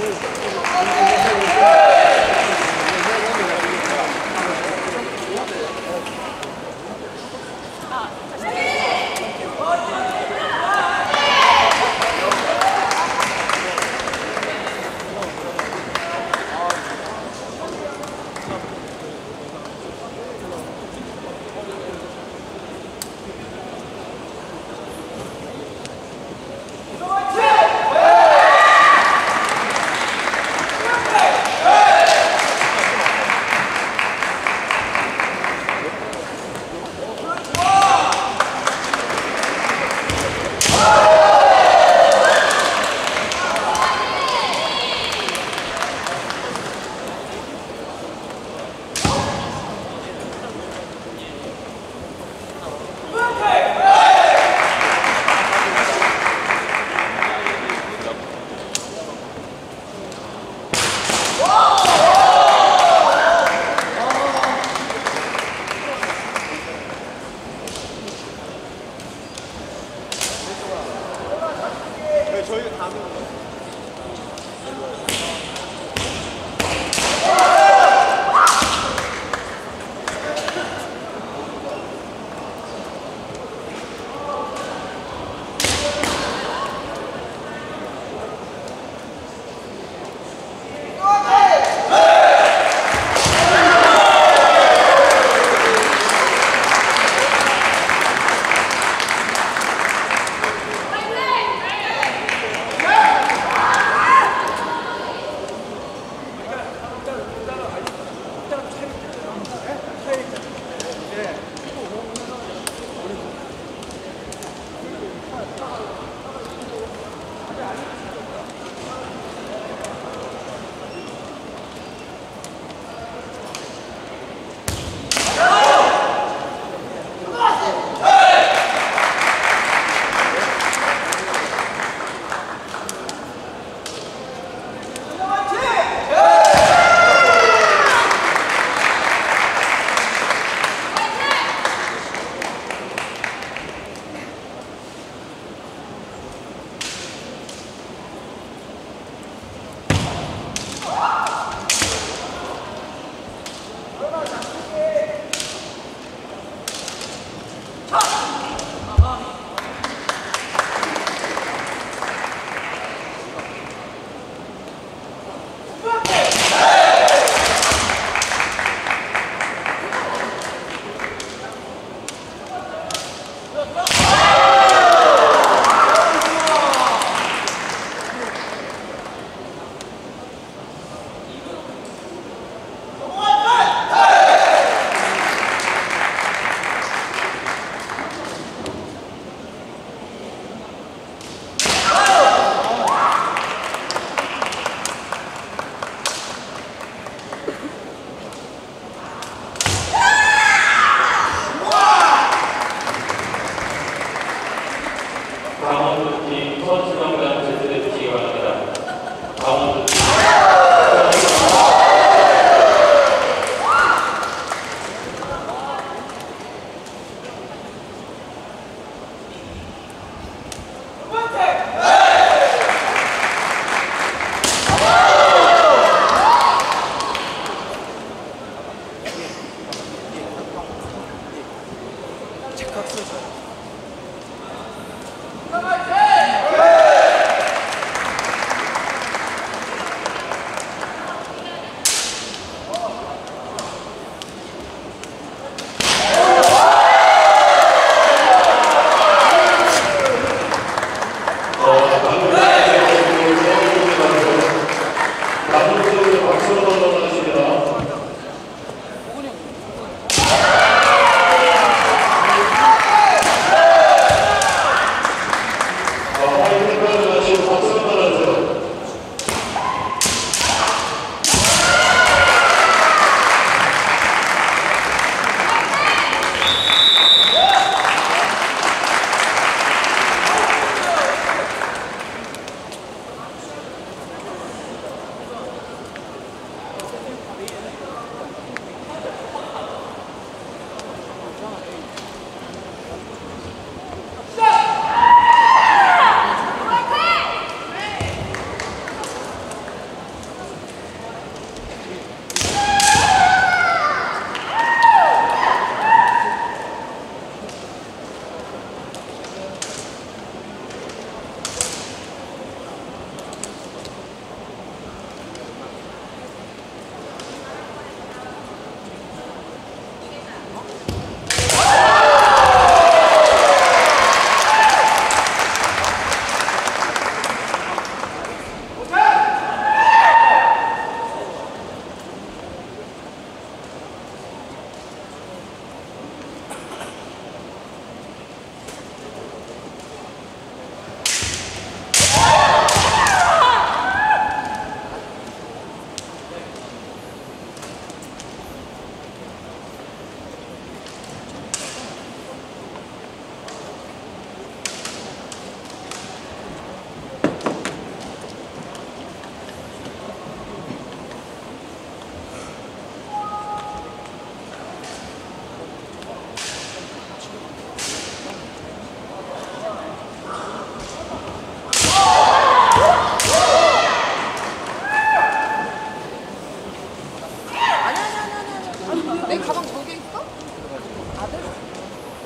Obrigado.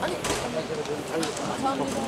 아니, 감사합니다.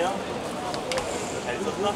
잘 썼나?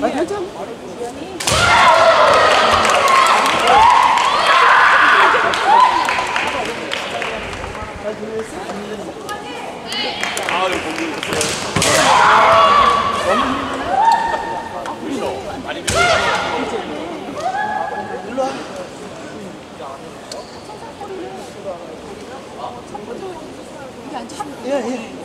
아, 괜찮아. 예, 예.